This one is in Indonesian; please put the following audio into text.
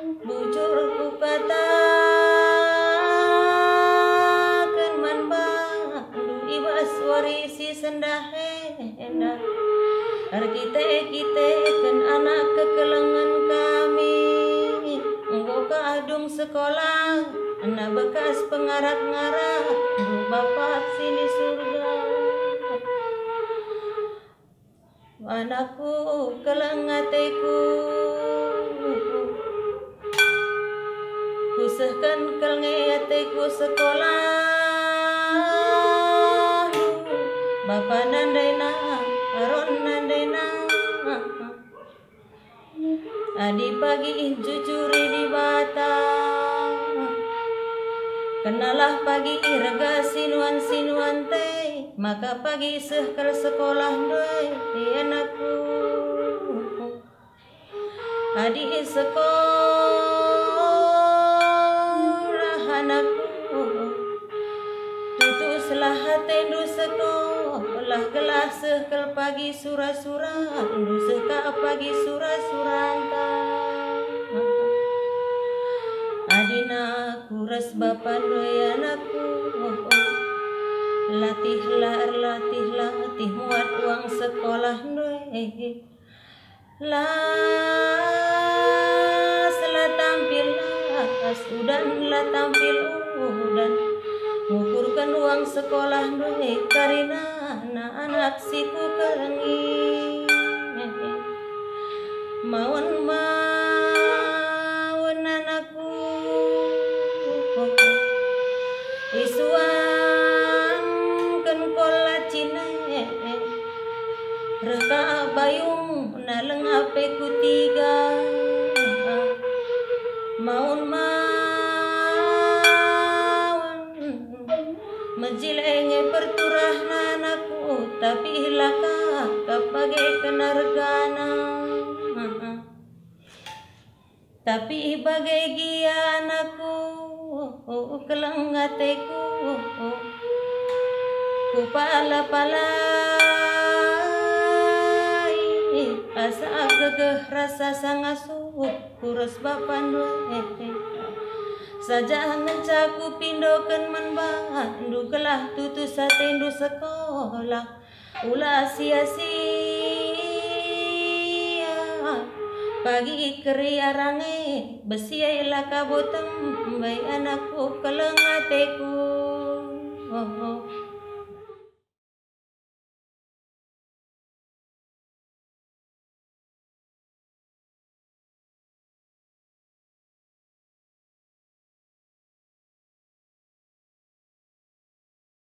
bujur ku katakan man bandu ibas warisi sendahe Har kita kita kan anak kekelengan kami Engkau adung sekolah Anak bekas pengarap-ngarap Bapak sini surga. Anakku kelengateku kelengateku sekolah. Bapak nandaina Aron nandaina Adi pagi jujuri di bata Kenalah pagi rega sinuan sinuan teh. Maka pagi sekal sekolah doi anakku. Adi sekolah Tutuslah hatendu sekolah kelas sekal pagi surah-surah Du seka pagi surah-surah Adina kuras bapan doy anakku Latihlah latihlah latih muat uang sekolah doy. Las la tampil las udan la tampil udan Ngukurkan uang sekolah doy karina anak siku kerengi Mawan mawan anakku Isuan kan kola cine Reka bayung naleng ape kutiga Maun Menjilenge perturah anakku Tapi hilaka kapage kenargana Tapi bagai gia anakku Kelengateku Kupala palai Asa gegeh rasa sangasu Kurus bapan Saja ngencaku pindoken menbandu Kelah tutu satendu sekolah Ulah sia-sia Pagi keria range Besiailah kabotem Baik anakku kelengateku oh, oh.